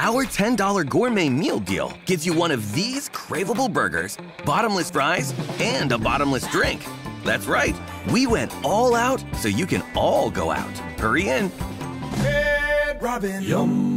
Our $10 gourmet meal deal gives you one of these craveable burgers, bottomless fries, and a bottomless drink. That's right, we went all out so you can all go out. Hurry in. Red Robin. Yum.